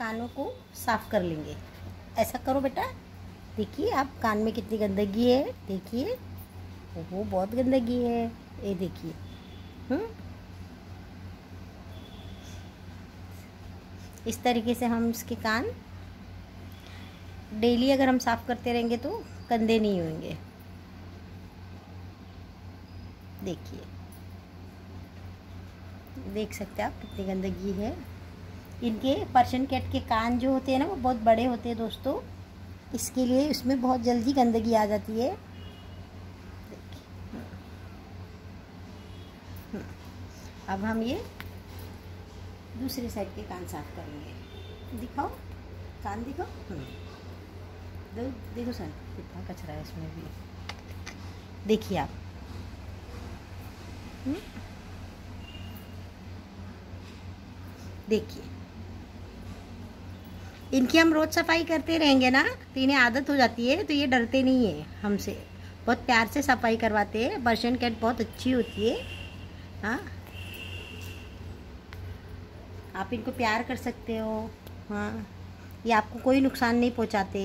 कानों को साफ़ कर लेंगे। ऐसा करो बेटा। देखिए, आप कान में कितनी गंदगी है। देखिए, वो बहुत गंदगी है। ये देखिए। हम्म। इस तरीके से हम इसके कान डेली अगर हम साफ़ करते रहेंगे तो गंदे नहीं होंगे। देखिए। देख सकते हैं आप कितनी गंदगी है। इनके पर्शियन कैट के कान जो होते हैं ना वो बहुत बड़े होते हैं दोस्तों। इसके लिए इसमें बहुत जल्दी गंदगी आ जाती है। अब हम ये दूसरे साइड के कान साफ़ करेंगे। दिखाओ। कान दिखाओ। हम्म। दो देखो सर कितना कचरा है इसमें भी। देखिए आप। हम्म। देखिए। इनकी हम रोज़ सफ़ाई करते रहेंगे ना तो इन्हें आदत हो जाती है तो ये डरते नहीं है हमसे। बहुत प्यार से सफ़ाई करवाते हैं, पर्शियन कैट बहुत अच्छी होती है। हाँ। आप इनको प्यार कर सकते हो हाँ। ये आपको कोई नुकसान नहीं पहुंचाते।